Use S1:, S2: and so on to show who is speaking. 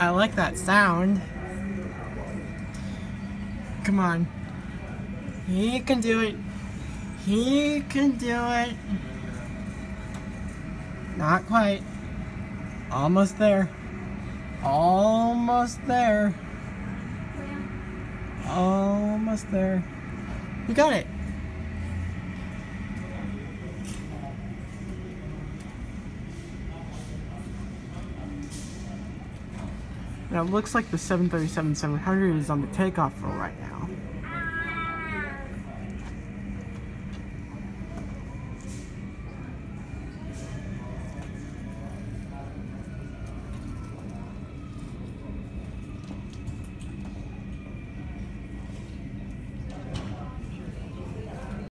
S1: I like that sound. Come on. You can do it. He can do it. Not quite. Almost there. Almost there. Almost there. You got it. Now it looks like the 737-700 is on the takeoff roll right now.